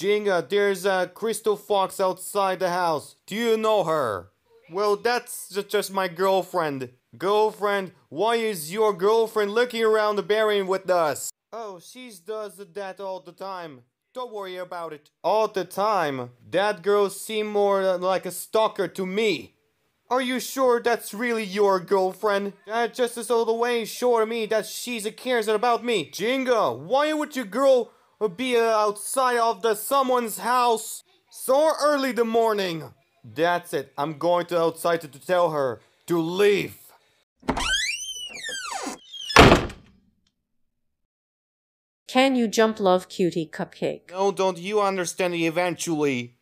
Gingka, there's a Krystal fox outside the house. Do you know her? Well, that's just my girlfriend. Girlfriend, why is your girlfriend looking around the barren with us? Oh, she does that all the time. Don't worry about it. All the time? That girl seemed more like a stalker to me. Are you sure that's really your girlfriend? That just is all the way sure to me that she's a cares about me. Gingka, why would your girl be uh, outside of the someone's house so early the morning? That's it. I'm going to outside to, to tell her to leave. Can you jump love cutie cupcake? No, don't you understand eventually?